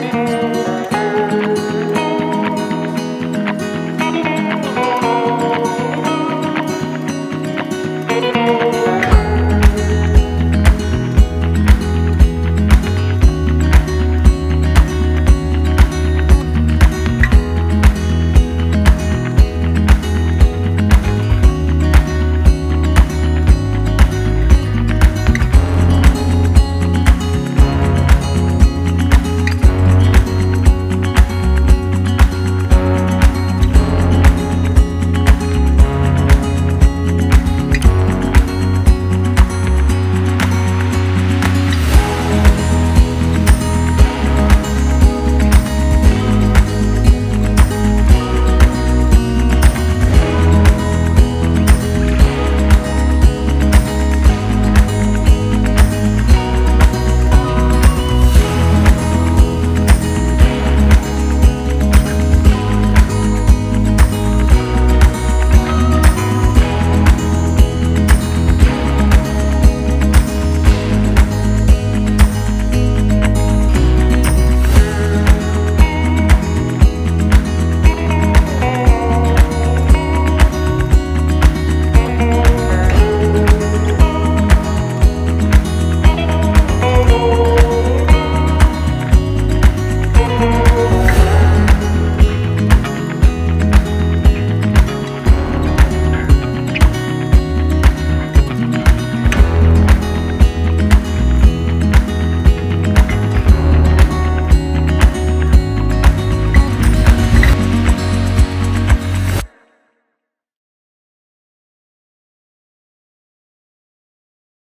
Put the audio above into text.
Música